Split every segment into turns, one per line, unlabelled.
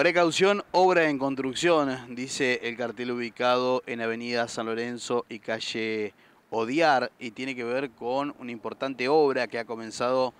Precaución, obra en construcción, dice el cartel ubicado en Avenida San Lorenzo y calle Odiar y tiene que ver con una importante obra que ha comenzado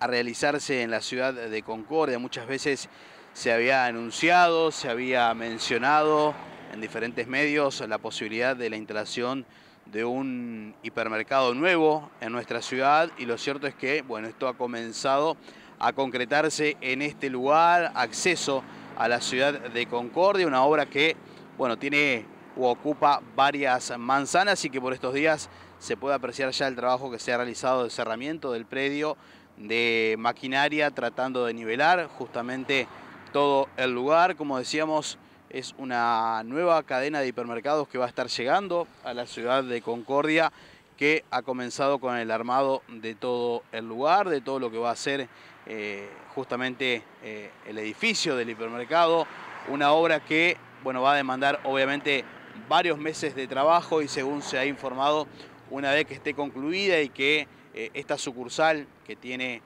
a realizarse en la ciudad de Concordia. Muchas veces se había anunciado, se había mencionado en diferentes medios la posibilidad de la instalación de un hipermercado nuevo en nuestra ciudad y lo cierto es que, bueno, esto ha comenzado a concretarse en este lugar, acceso a la ciudad de Concordia, una obra que, bueno, tiene o ocupa varias manzanas y que por estos días se puede apreciar ya el trabajo que se ha realizado de cerramiento del predio, de maquinaria, tratando de nivelar justamente todo el lugar. Como decíamos, es una nueva cadena de hipermercados que va a estar llegando a la ciudad de Concordia que ha comenzado con el armado de todo el lugar, de todo lo que va a ser eh, justamente eh, el edificio del hipermercado, una obra que bueno, va a demandar obviamente varios meses de trabajo y según se ha informado, una vez que esté concluida y que eh, esta sucursal que tiene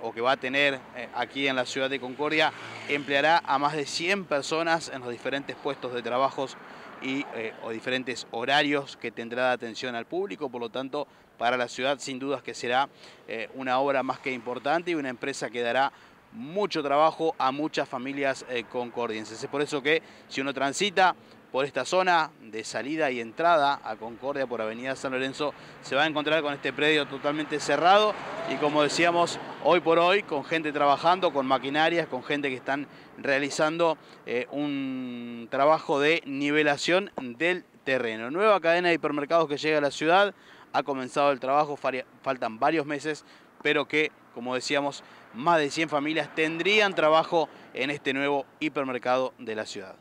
o que va a tener aquí en la ciudad de Concordia empleará a más de 100 personas en los diferentes puestos de trabajos y, eh, o diferentes horarios que tendrá de atención al público, por lo tanto para la ciudad sin dudas que será eh, una obra más que importante y una empresa que dará mucho trabajo a muchas familias eh, concordienses. Es por eso que si uno transita por esta zona de salida y entrada a Concordia por Avenida San Lorenzo, se va a encontrar con este predio totalmente cerrado y como decíamos, hoy por hoy, con gente trabajando, con maquinarias, con gente que están realizando eh, un trabajo de nivelación del terreno. Nueva cadena de hipermercados que llega a la ciudad, ha comenzado el trabajo, faltan varios meses, pero que, como decíamos, más de 100 familias tendrían trabajo en este nuevo hipermercado de la ciudad.